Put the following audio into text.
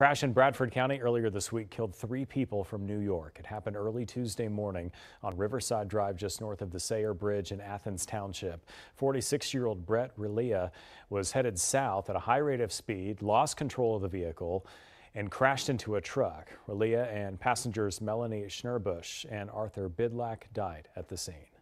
Crash in Bradford County earlier this week killed three people from New York. It happened early Tuesday morning on Riverside Drive just north of the Sayre Bridge in Athens Township. 46-year-old Brett Relyea was headed south at a high rate of speed, lost control of the vehicle, and crashed into a truck. Relyea and passengers Melanie Schnurbusch and Arthur Bidlak died at the scene.